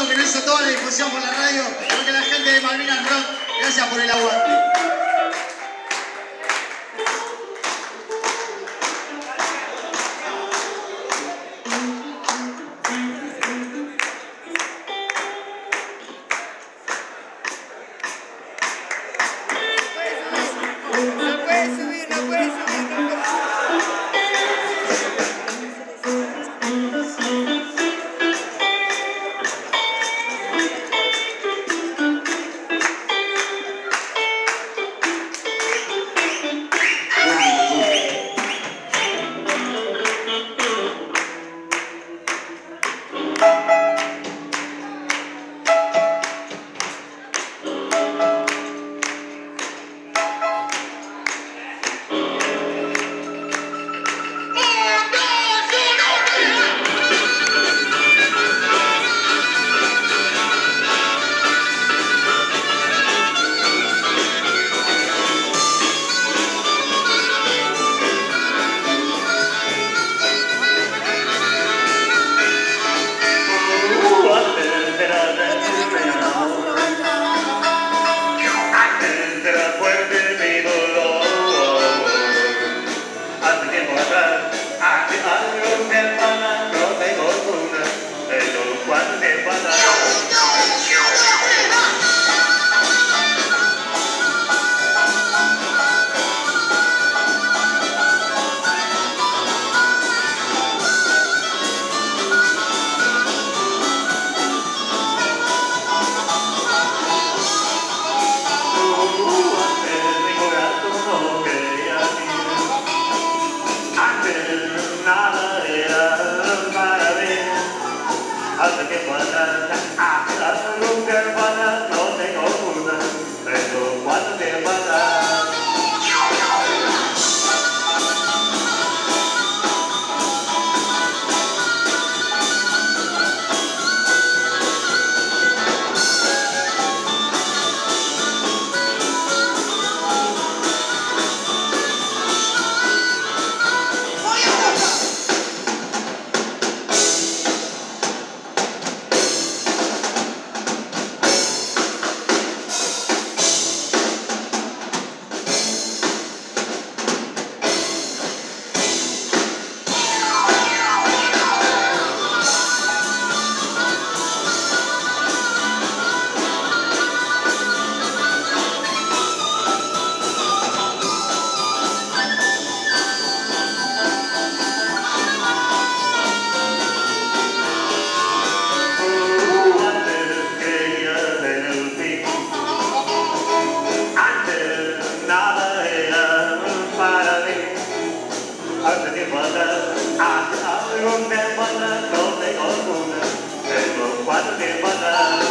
Pablo que nos hizo toda la difusión por la radio, porque la gente de Malvinas Rock, gracias por el aguante. まだまだ